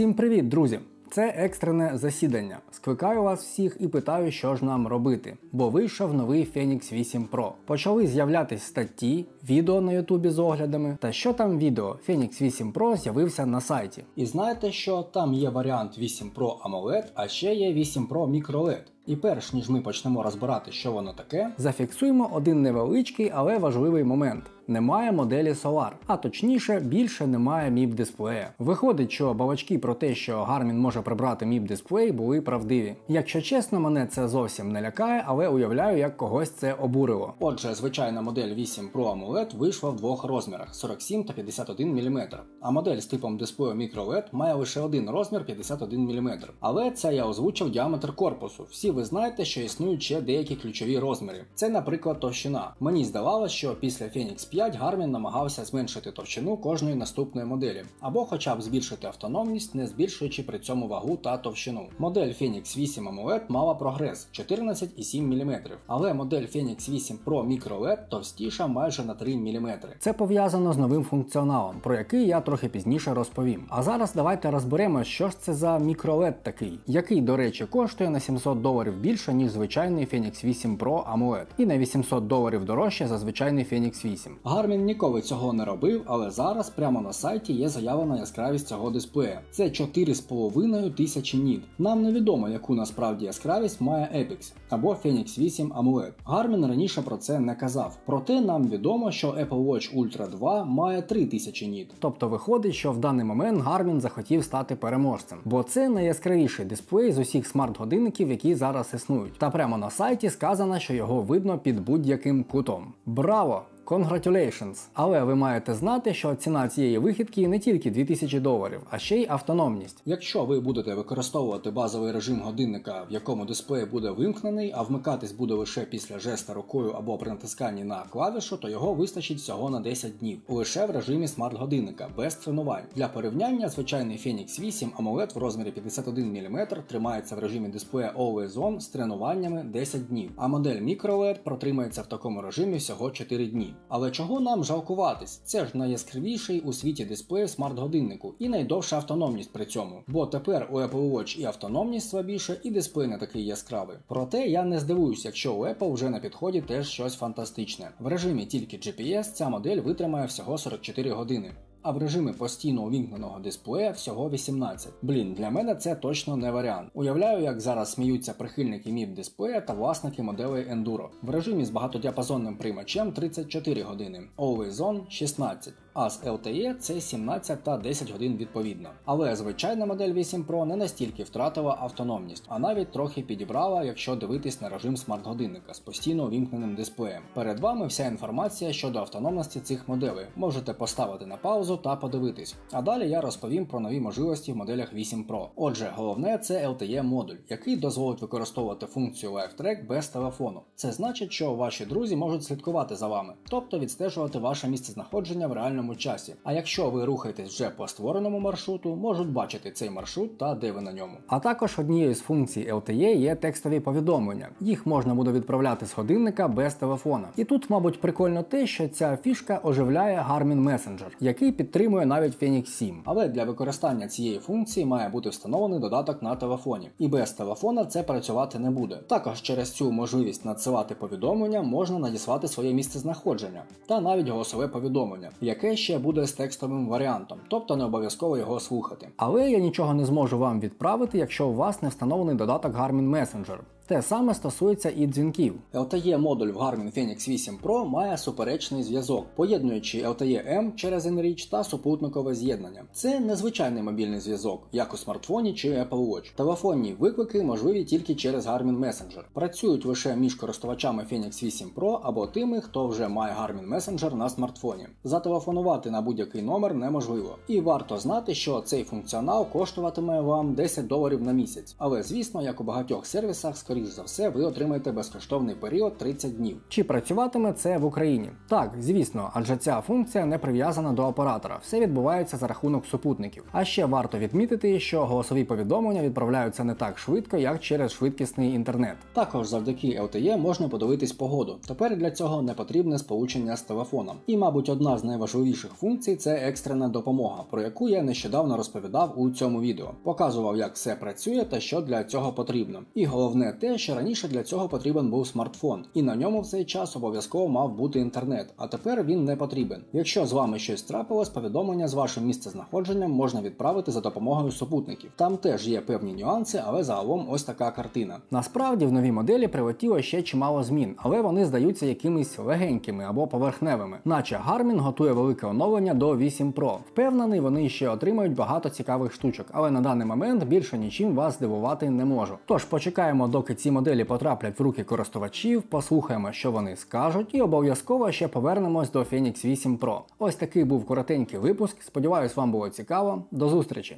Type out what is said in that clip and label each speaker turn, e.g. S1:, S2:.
S1: Всім привіт, друзі! Це екстрене засідання. Скликаю вас всіх і питаю, що ж нам робити, бо вийшов новий Phoenix 8 Pro. Почали з'являтись статті, відео на Ютубі з оглядами. Та що там відео? Phoenix 8 Pro з'явився на сайті. І знаєте, що там є варіант 8 Pro AMOLED, а ще є 8 Pro MicroLED. І перш ніж ми почнемо розбирати, що воно таке, зафіксуємо один невеличкий, але важливий момент. Немає моделі Solar, а точніше, більше немає MIP дисплея. Виходить, що балачки про те, що Garmin може прибрати MIP дисплей, були правдиві. Якщо чесно, мене це зовсім не лякає, але уявляю, як когось це обурило. Отже, звичайна модель 8 Pro AMOLED вийшла в двох розмірах 47 та 51 мм. А модель з типом дисплею MicroLED має лише один розмір 51 мм. Але це я озвучив діаметр корпусу. Всі ви знаєте, що існують ще деякі ключові розміри. Це, наприклад, товщина. Мені здавалося, що після Phoenix 5 Garmin намагався зменшити товщину кожної наступної моделі, або хоча б збільшити автономність, не збільшуючи при цьому вагу та товщину. Модель Phoenix 8 AMOLED мала прогрес 14,7 мм, але модель Phoenix 8 Pro MicroLED товстіша майже на 3 мм. Це пов'язано з новим функціоналом, про який я трохи пізніше розповім. А зараз давайте розберемо, що ж це за MicroLED такий, який, до речі, коштує на 700 доларів більше, ніж звичайний Phoenix 8 Pro AMOLED, і на 800 доларів дорожче за звичайний Phoenix 8. Garmin ніколи цього не робив, але зараз прямо на сайті є заявлена яскравість цього дисплея. Це 4,5 тисячі ніт. Нам невідомо, яку насправді яскравість має Epix або Phoenix 8 AMOLED. Garmin раніше про це не казав. Проте нам відомо, що Apple Watch Ultra 2 має 3000 ніт. Тобто виходить, що в даний момент Garmin захотів стати переможцем, бо це найяскравіший дисплей з усіх смарт-годинників, які зараз існують. Та прямо на сайті сказано, що його видно під будь-яким кутом. Браво! Congratulations! Але ви маєте знати, що ціна цієї вихідки не тільки 2000 доларів, а ще й автономність. Якщо ви будете використовувати базовий режим годинника, в якому дисплей буде вимкнений, а вмикатись буде лише після жеста рукою або при натисканні на клавішу, то його вистачить всього на 10 днів, лише в режимі смарт-годинника, без тренувань. Для порівняння, звичайний Phoenix 8 AMOLED в розмірі 51 мм тримається в режимі дисплея Always On з тренуваннями 10 днів, а модель MicroLED протримається в такому режимі всього 4 дні. Але чого нам жалкуватись? Це ж найяскравіший у світі дисплей смарт-годиннику і найдовша автономність при цьому. Бо тепер у Apple Watch і автономність слабіше, і дисплей не такий яскравий. Проте я не здивуюсь, якщо у Apple вже на підході теж щось фантастичне. В режимі тільки GPS ця модель витримає всього 44 години а в режимі постійно увімкненого дисплея всього 18. Блін, для мене це точно не варіант. Уявляю, як зараз сміються прихильники міп дисплея та власники моделей Enduro. В режимі з багатодіапазонним приймачем 34 години, Always On 16, а з LTE це 17 та 10 годин відповідно. Але звичайна модель 8 Pro не настільки втратила автономність, а навіть трохи підібрала, якщо дивитись на режим смарт-годинника з постійно увімкненим дисплеєм. Перед вами вся інформація щодо автономності цих моделей. Можете поставити на паузу та подивитись. А далі я розповім про нові можливості в моделях 8 Pro. Отже, головне це LTE модуль, який дозволить використовувати функцію LiveTrack без телефону. Це значить, що ваші друзі можуть слідкувати за вами, тобто відстежувати ваше місцезнаходження в реальному часі. А якщо ви рухаєтесь вже по створеному маршруту, можуть бачити цей маршрут та де ви на ньому. А також однією з функцій LTE є текстові повідомлення. Їх можна буде відправляти з годинника без телефона. І тут, мабуть, прикольно те, що ця фішка оживляє Garmin Messenger, який підтримує навіть Phoenix 7. Але для використання цієї функції має бути встановлений додаток на телефоні. І без телефона це працювати не буде. Також через цю можливість надсилати повідомлення можна надіслати своє місце знаходження та навіть голосове повідомлення, яке ще буде з текстовим варіантом, тобто не обов'язково його слухати. Але я нічого не зможу вам відправити, якщо у вас не встановлений додаток Garmin Messenger. Те саме стосується і дзвінків. LTE модуль в Garmin Phoenix 8 Pro має суперечний зв'язок, поєднуючи LTE M через Enreach та супутникове з'єднання. Це незвичайний мобільний зв'язок, як у смартфоні чи Apple Watch. Телефонні виклики можливі тільки через Garmin Messenger. Працюють лише між користувачами Phoenix 8 Pro або тими, хто вже має Garmin Messenger на смартфоні. Зателефонувати на будь-який номер неможливо. І варто знати, що цей функціонал коштуватиме вам 10 доларів на місяць. Але звісно, як у багатьох сервісах, скоріше скоріш за все, ви отримаєте безкоштовний період 30 днів. Чи працюватиме це в Україні? Так, звісно, адже ця функція не прив'язана до оператора. Все відбувається за рахунок супутників. А ще варто відмітити, що голосові повідомлення відправляються не так швидко, як через швидкісний інтернет. Також завдяки LTE можна подивитись погоду. Тепер для цього не потрібне сполучення з телефоном. І, мабуть, одна з найважливіших функцій це екстрена допомога, про яку я нещодавно розповідав у цьому відео. Показував, як все працює та що для цього потрібно. І головне те, що раніше для цього потрібен був смартфон, і на ньому в цей час обов'язково мав бути інтернет, а тепер він не потрібен. Якщо з вами щось трапилось, повідомлення з вашим місцезнаходженням можна відправити за допомогою супутників. Там теж є певні нюанси, але загалом ось така картина. Насправді в новій моделі прилетіло ще чимало змін, але вони здаються якимись легенькими або поверхневими. Наче Garmin готує велике оновлення до 8 Pro. Впевнений, вони ще отримають багато цікавих штучок, але на даний момент більше нічим вас здивувати не можу. Тож почекаємо, доки ці моделі потраплять в руки користувачів, послухаємо, що вони скажуть, і обов'язково ще повернемось до Phoenix 8 Pro. Ось такий був коротенький випуск. Сподіваюсь, вам було цікаво. До зустрічі!